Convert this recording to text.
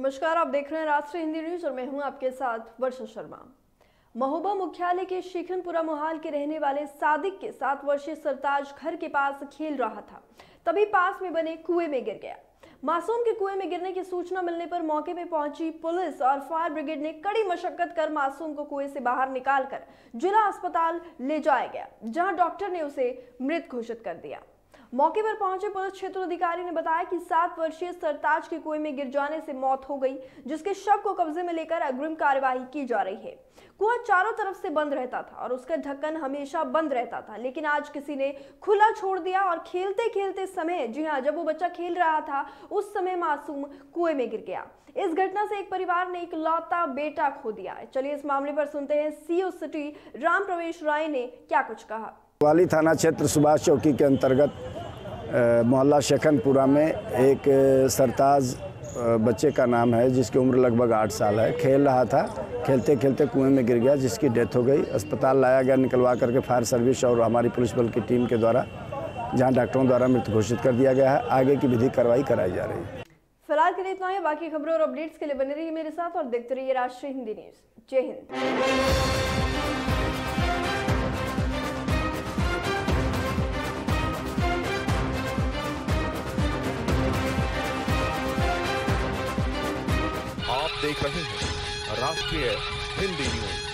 नमस्कार, आप देख रहे हैं राष्ट्रीय हिंदी न्यूज़ और मैं हूँ आपके साथ वर्षा शर्मा। महोबा मुख्यालय के शिखनपुरा मोहाल के रहने वाले सादिक के सात वर्षीय सरताज घर के पास खेल रहा था। तभी पास में बने कुएँ में गिर गया। मासूम के कुएँ में गिरने की सूचना मिलने पर मौके पर पहुँची पुलिस और फायर ब्रिगेड ने कड़ी मशक्कत कर मासूम को कुएँ से बाहर निकालकर जिला अस्पताल ले जाया गया, जहाँ डॉक्टर ने उसे मृत घोषित कर दिया। मौके पर पहुँचे पुलिस क्षेत्र अधिकारी ने बताया कि सात वर्षीय सरताज के कुएँ में गिर जाने से मौत हो गई, जिसके शव को कब्जे में लेकर अग्रिम कार्यवाही की जा रही है। कुआँ चारों तरफ़ से बंद रहता था और उसका ढक्कन हमेशा बंद रहता था, लेकिन आज किसी ने खुला छोड़ दिया और खेलते खेलते समय, जी हाँ जब वो बच्चा खेल रहा था, उस समय मासूम कुएँ में गिर गया। इस घटना से एक परिवार ने एक लौता बेटा खो दिया चलिए इस मामले पर सुनते हैं सीओ सिटी, राम प्रवेश राय ने क्या कुछ कहा। वाली थाना क्षेत्र सुभाष चौकी के अंतर्गत मोहल्ला शेखनपुरा में एक सरताज बच्चे का नाम है, जिसकी उम्र लगभग आठ साल है। खेल रहा था खेलते खेलते कुएँ में गिर गया, जिसकी डेथ हो गई। अस्पताल लाया गया, निकलवा करके फायर सर्विस और हमारी पुलिस बल की टीम के द्वारा, जहाँ डॉक्टरों द्वारा मृत घोषित कर दिया गया है। आगे की विधिक कार्रवाई कराई जा रही है। फ़िलहाल के लिए इतना है, बाकी खबरों और अपडेट्स के लिए बने रहिए मेरे साथ और देखते रहिए राष्ट्रीय हिंदी न्यूज़। जय हिंद। देख रहे हैं। राष्ट्रीय हिंदी न्यूज़।